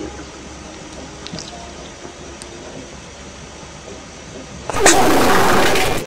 you.